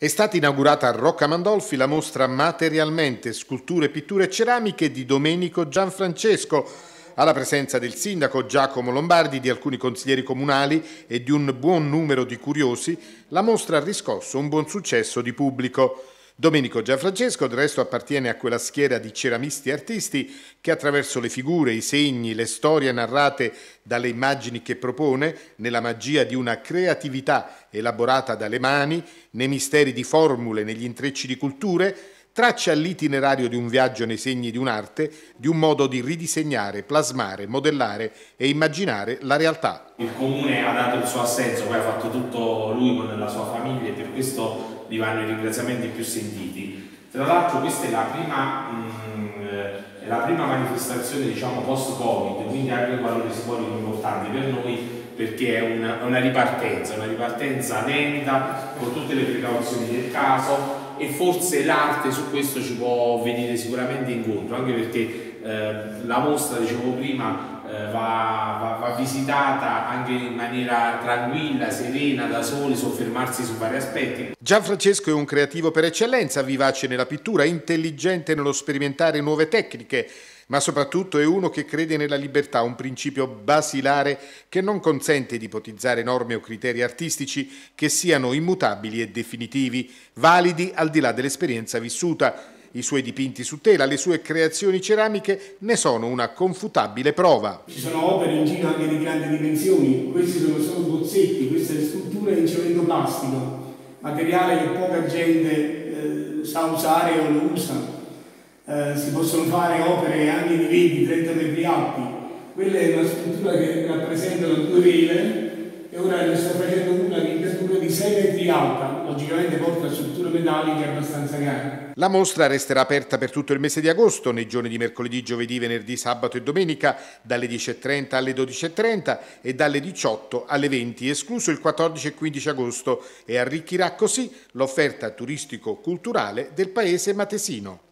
È stata inaugurata a Rocca Mandolfi la mostra Materialmente, sculture, pitture e ceramiche di Domenico Gianfrancesco, alla presenza del sindaco Giacomo Lombardi, di alcuni consiglieri comunali e di un buon numero di curiosi, la mostra ha riscosso un buon successo di pubblico. Domenico Gianfrancesco del resto appartiene a quella schiera di ceramisti e artisti che attraverso le figure, i segni, le storie narrate dalle immagini che propone, nella magia di una creatività elaborata dalle mani, nei misteri di formule, negli intrecci di culture, traccia l'itinerario di un viaggio nei segni di un'arte, di un modo di ridisegnare, plasmare, modellare e immaginare la realtà. Il comune ha dato il suo assenso, poi ha fatto tutto lui con la sua famiglia e per questo gli vanno i ringraziamenti più sentiti. Tra l'altro questa è la prima, mh, mm, è la prima manifestazione diciamo, post-Covid, quindi ha dei valori simbolici importanti per noi perché è una, una ripartenza, una ripartenza lenta, con tutte le precauzioni del caso e forse l'arte su questo ci può venire sicuramente incontro, anche perché eh, la mostra, dicevo prima, eh, va, va, va, visitata anche in maniera tranquilla, serena, da soli, soffermarsi su vari aspetti. Gianfrancesco è un creativo per eccellenza, vivace nella pittura, intelligente nello sperimentare nuove tecniche, ma soprattutto è uno che crede nella libertà, un principio basilare che non consente di ipotizzare norme o criteri artistici che siano immutabili e definitivi, validi al di là dell'esperienza vissuta i suoi dipinti su tela, le sue creazioni ceramiche ne sono una confutabile prova. Ci sono opere in giro anche di grandi dimensioni, questi sono solo bozzetti, queste sculture in cemento plastico, materiale che poca gente eh, sa usare o lo usa. Eh, si possono fare opere anche di 20-30 metri alti. Quella è una scultura che rappresenta due vele e ora ne sto facendo una che di 6 metri alta, logicamente porta strutture metalliche abbastanza grandi. La mostra resterà aperta per tutto il mese di agosto, nei giorni di mercoledì, giovedì, venerdì, sabato e domenica, dalle 10.30 alle 12.30 e dalle 18 alle 20, escluso il 14 e 15 agosto, e arricchirà così l'offerta turistico-culturale del paese matesino.